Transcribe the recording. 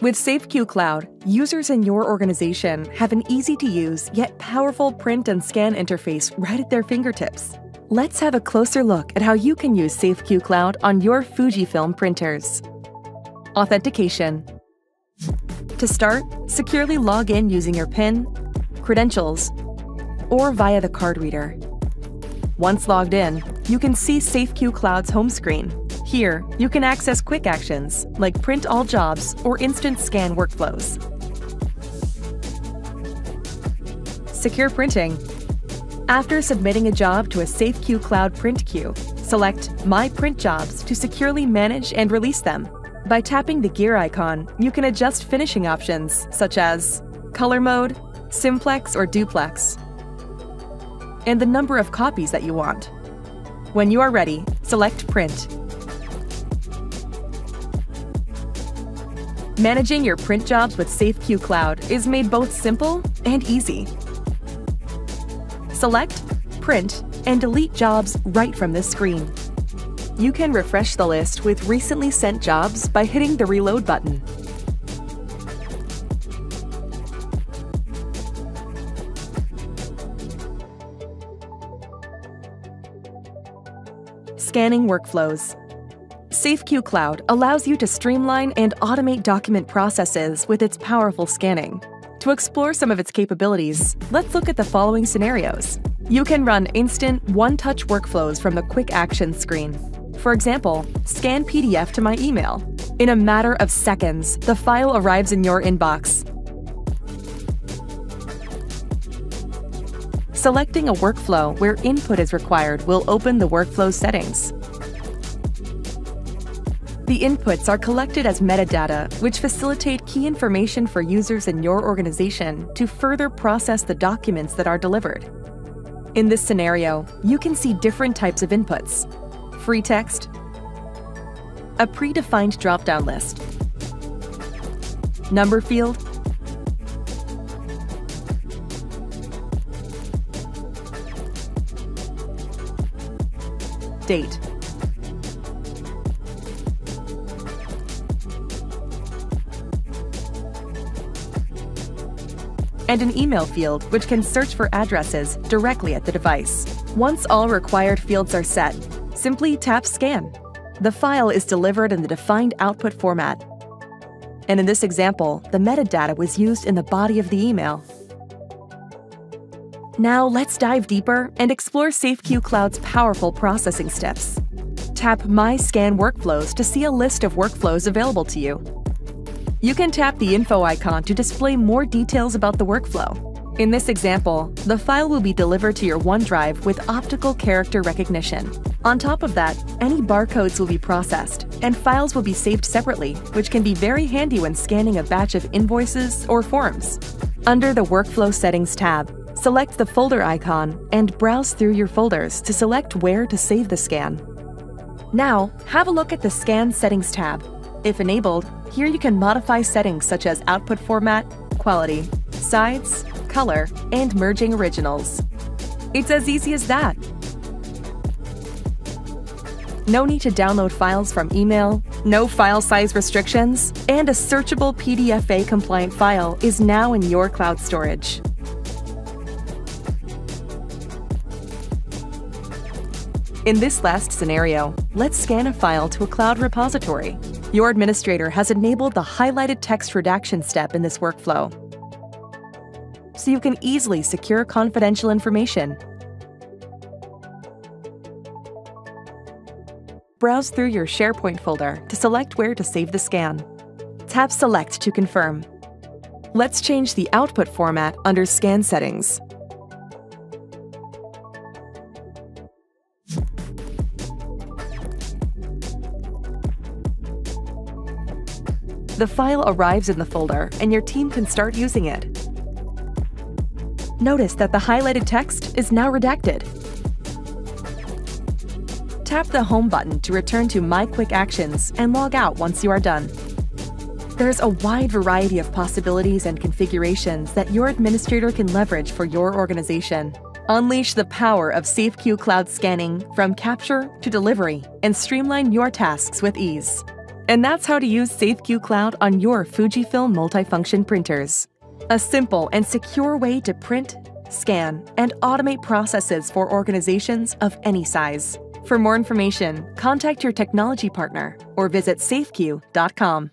With SafeQ Cloud, users in your organization have an easy to use yet powerful print and scan interface right at their fingertips. Let's have a closer look at how you can use SafeQ Cloud on your Fujifilm printers. Authentication. To start, securely log in using your PIN, credentials, or via the card reader. Once logged in, you can see SafeQ Cloud's home screen here, you can access quick actions like print all jobs or instant scan workflows. Secure printing. After submitting a job to a SafeQ Cloud print queue, select My Print Jobs to securely manage and release them. By tapping the gear icon, you can adjust finishing options such as color mode, simplex or duplex, and the number of copies that you want. When you are ready, select Print Managing your print jobs with SafeQ Cloud is made both simple and easy. Select, print, and delete jobs right from this screen. You can refresh the list with recently sent jobs by hitting the Reload button. Scanning workflows. SafeQ Cloud allows you to streamline and automate document processes with its powerful scanning. To explore some of its capabilities, let's look at the following scenarios. You can run instant, one-touch workflows from the Quick Action screen. For example, scan PDF to my email. In a matter of seconds, the file arrives in your inbox. Selecting a workflow where input is required will open the workflow settings. The inputs are collected as metadata, which facilitate key information for users in your organization to further process the documents that are delivered. In this scenario, you can see different types of inputs free text, a predefined drop-down list, number field, date. And an email field which can search for addresses directly at the device. Once all required fields are set, simply tap Scan. The file is delivered in the defined output format. And in this example, the metadata was used in the body of the email. Now let's dive deeper and explore SafeQ Cloud's powerful processing steps. Tap My Scan Workflows to see a list of workflows available to you. You can tap the info icon to display more details about the workflow. In this example, the file will be delivered to your OneDrive with optical character recognition. On top of that, any barcodes will be processed, and files will be saved separately, which can be very handy when scanning a batch of invoices or forms. Under the Workflow Settings tab, select the folder icon and browse through your folders to select where to save the scan. Now, have a look at the Scan Settings tab if enabled, here you can modify settings such as output format, quality, size, color, and merging originals. It's as easy as that. No need to download files from email, no file size restrictions, and a searchable PDFA compliant file is now in your cloud storage. In this last scenario, let's scan a file to a cloud repository. Your administrator has enabled the highlighted text redaction step in this workflow, so you can easily secure confidential information. Browse through your SharePoint folder to select where to save the scan. Tap Select to confirm. Let's change the output format under Scan Settings. The file arrives in the folder, and your team can start using it. Notice that the highlighted text is now redacted. Tap the Home button to return to My Quick Actions and log out once you are done. There's a wide variety of possibilities and configurations that your administrator can leverage for your organization. Unleash the power of SafeQ Cloud scanning from capture to delivery and streamline your tasks with ease. And that's how to use SafeQ Cloud on your Fujifilm multifunction printers. A simple and secure way to print, scan, and automate processes for organizations of any size. For more information, contact your technology partner or visit safeq.com.